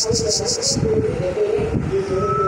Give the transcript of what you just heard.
そうそうそうそう。